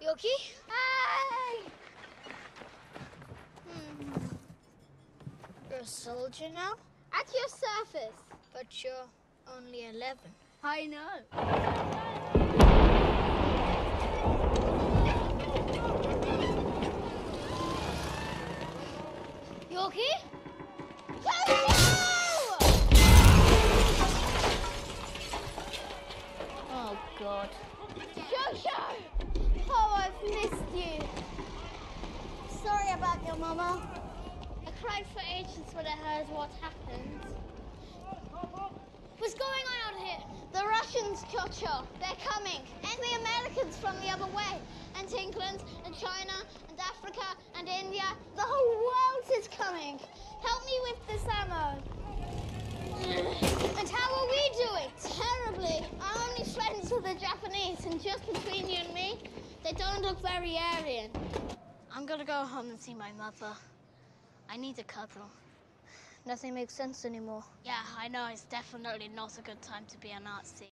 You okay? Hey! Hmm. You're a soldier now, At your service. but you're only 11. I know. You okay? God. Jojo! Oh, I've missed you. Sorry about your mama. I cried for ages when I heard what happened. What's going on out here? The Russians, Jojo. They're coming. And the Americans from the other way. And England, and China, and Africa, and India. The whole world is coming. Help me with this ammo. And how are we doing? Terribly. I'm only friends with the Japanese, and just between you and me, they don't look very Aryan. I'm gonna go home and see my mother. I need a cuddle. Nothing makes sense anymore. Yeah, I know it's definitely not a good time to be a Nazi.